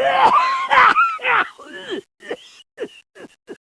Yeah.